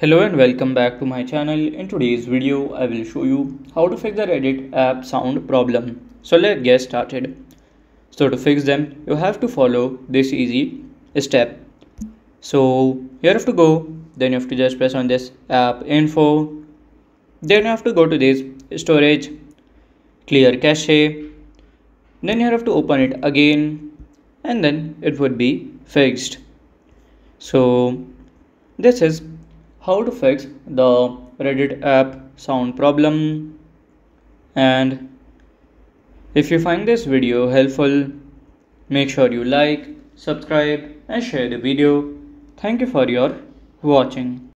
Hello and welcome back to my channel. In today's video, I will show you how to fix the Reddit app sound problem. So let's get started. So to fix them, you have to follow this easy step. So you have to go, then you have to just press on this app info. Then you have to go to this storage, clear cache. Then you have to open it again and then it would be fixed. So this is how to fix the Reddit app sound problem? And if you find this video helpful make sure you like subscribe and share the video. Thank you for your watching